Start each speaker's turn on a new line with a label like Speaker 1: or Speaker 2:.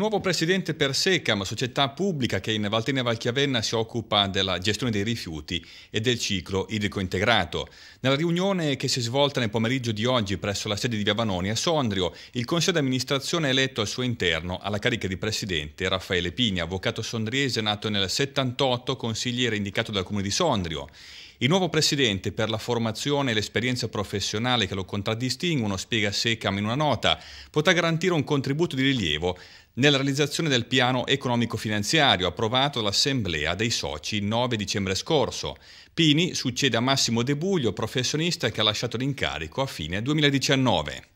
Speaker 1: Nuovo presidente per Secam, società pubblica che in Valtena Valchiavenna si occupa della gestione dei rifiuti e del ciclo idrico integrato. Nella riunione che si è svolta nel pomeriggio di oggi presso la sede di Via Vanoni a Sondrio, il consiglio di amministrazione ha eletto al suo interno alla carica di presidente Raffaele Pini, avvocato sondriese nato nel 78, consigliere indicato dal comune di Sondrio. Il nuovo presidente, per la formazione e l'esperienza professionale che lo contraddistinguono, spiega Secam in una nota, potrà garantire un contributo di rilievo nella realizzazione del piano economico-finanziario approvato dall'Assemblea dei Soci il 9 dicembre scorso. Pini succede a Massimo De Buglio, professionista che ha lasciato l'incarico a fine 2019.